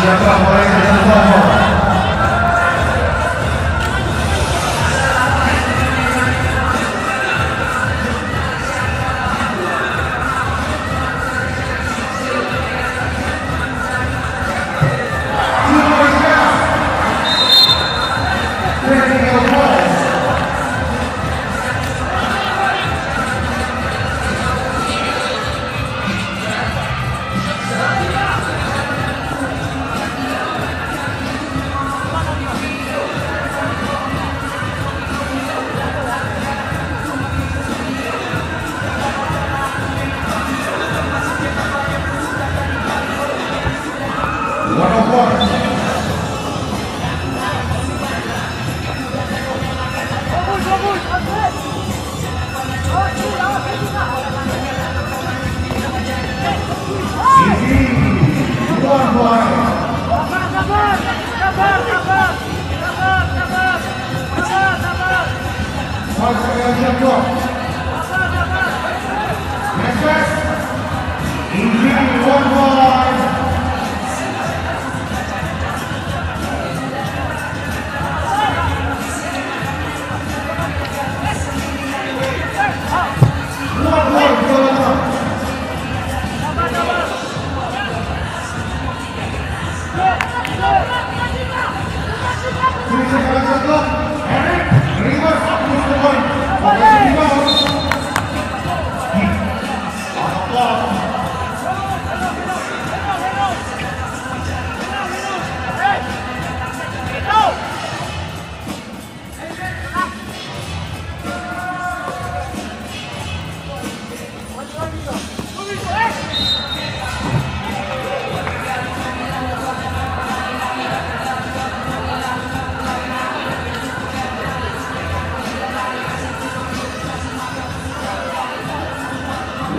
Siapa mulai One second,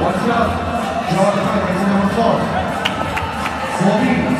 Watch out! John Connor, he's number four. Fourteen.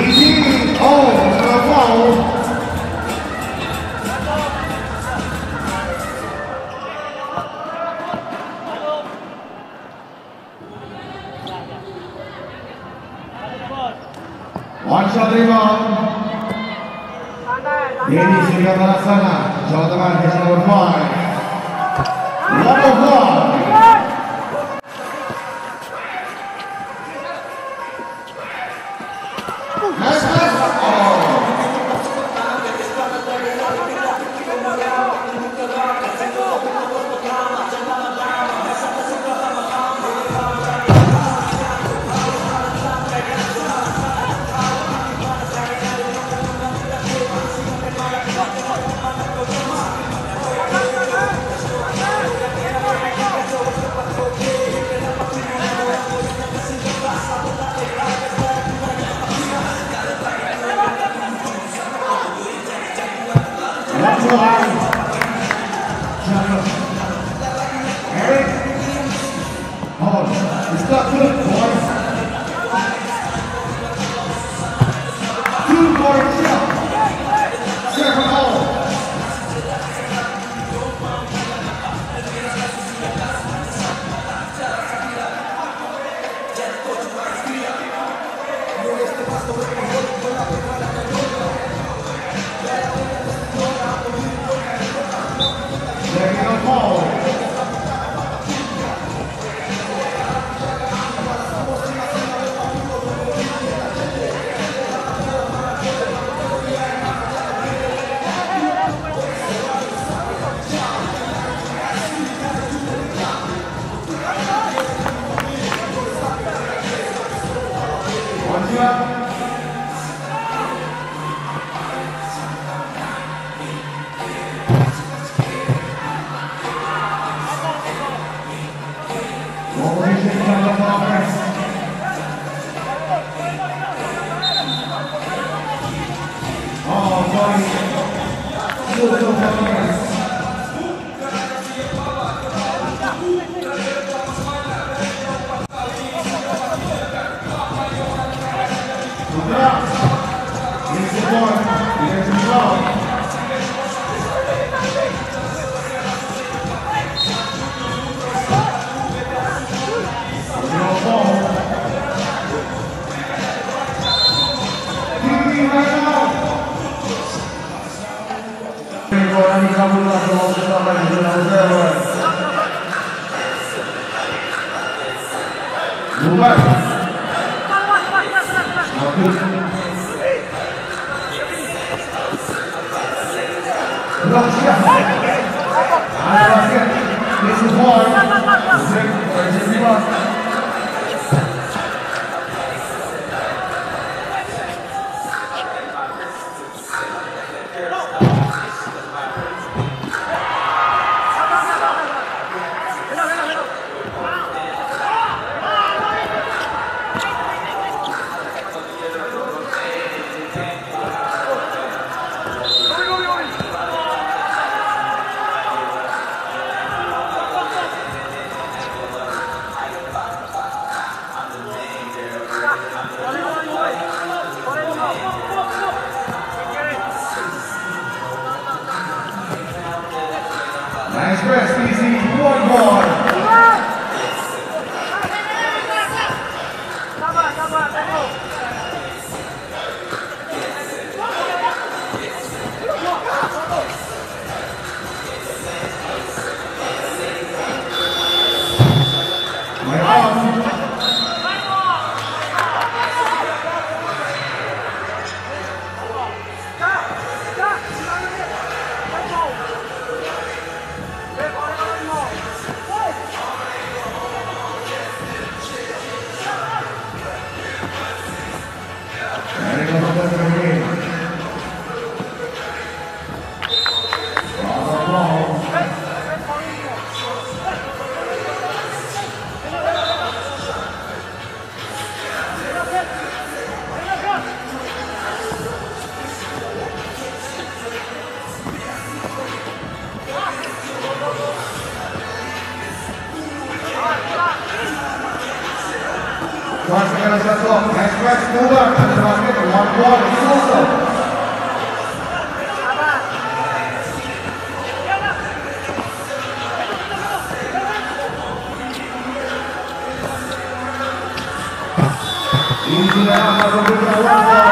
李金涛，抓帽。阿什迪尔，你的世界发生了什么？乔丹，你怎么这么帅？That's. Second ball. One Beautiful offense. Good job. Here's the point. Here's the job. 한번 일어나세요. 정말. 그렇지. 안 좋았어. 그래서 PC. One more. American Circle, next match, Cuba, and the basket, one ball, Suso. インディアナ・マゾル・ブラウン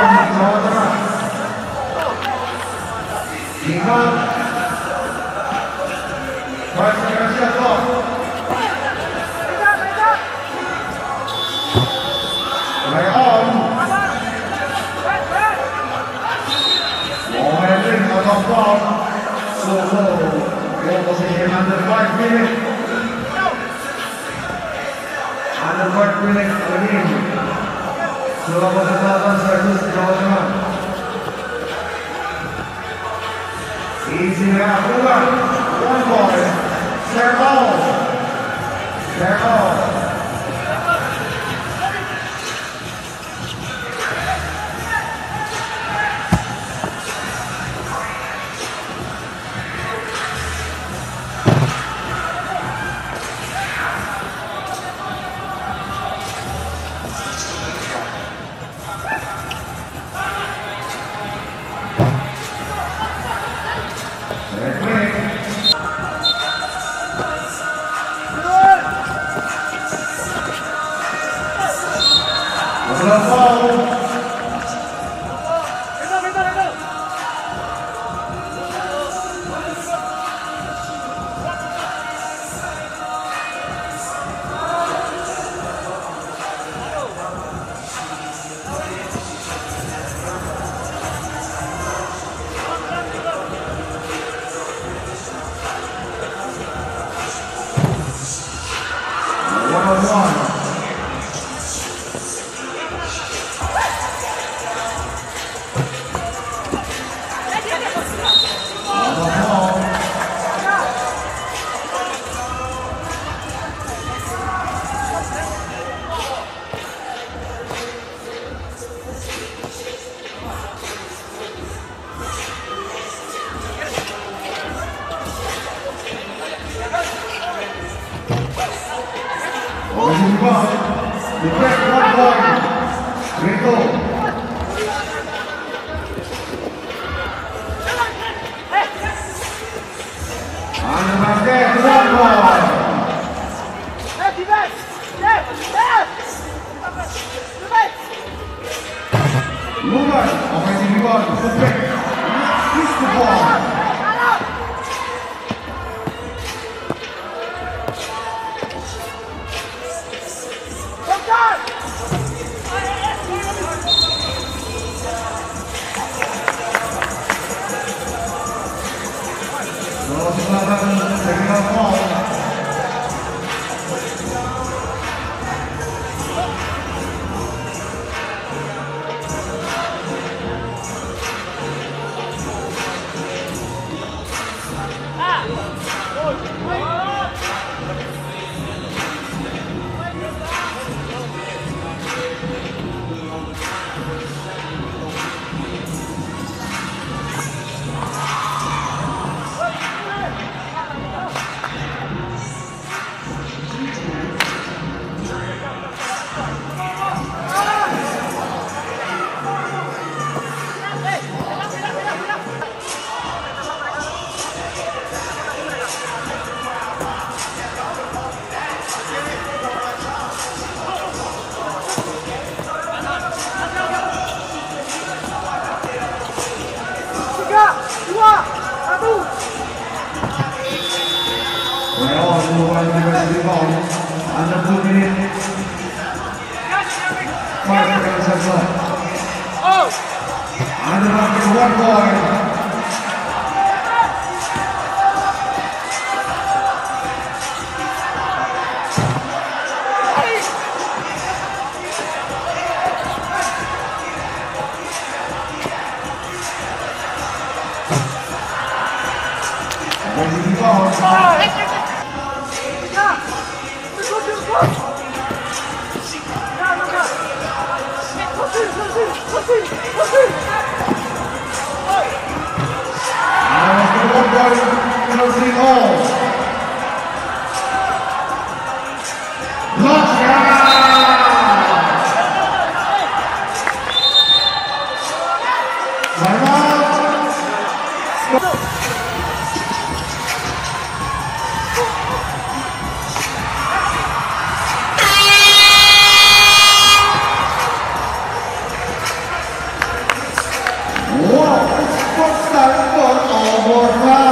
ball. So low. Goal position under five minutes. Under five minutes again. Sulawesi Selatan versus Jawa Tengah. Easy now. One ball. Serve all. Serve all. Rafael. Gracias. Under two minutes. Five seconds left. Oh! And the basket, one point. And the one point penalty all. Overtime.